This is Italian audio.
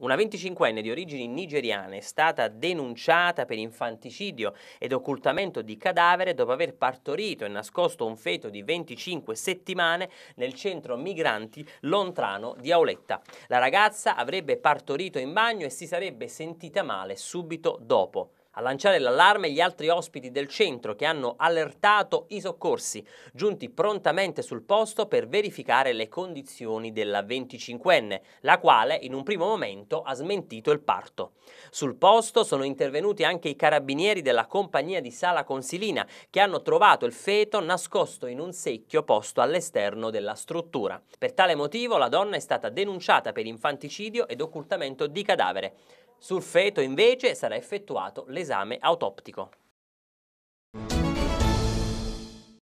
Una 25enne di origini nigeriane è stata denunciata per infanticidio ed occultamento di cadavere dopo aver partorito e nascosto un feto di 25 settimane nel centro migranti Lontrano di Auletta. La ragazza avrebbe partorito in bagno e si sarebbe sentita male subito dopo. A lanciare l'allarme gli altri ospiti del centro che hanno allertato i soccorsi, giunti prontamente sul posto per verificare le condizioni della 25enne, la quale in un primo momento ha smentito il parto. Sul posto sono intervenuti anche i carabinieri della compagnia di Sala Consilina che hanno trovato il feto nascosto in un secchio posto all'esterno della struttura. Per tale motivo la donna è stata denunciata per infanticidio ed occultamento di cadavere. Sul feto invece sarà effettuato l'esame autoptico.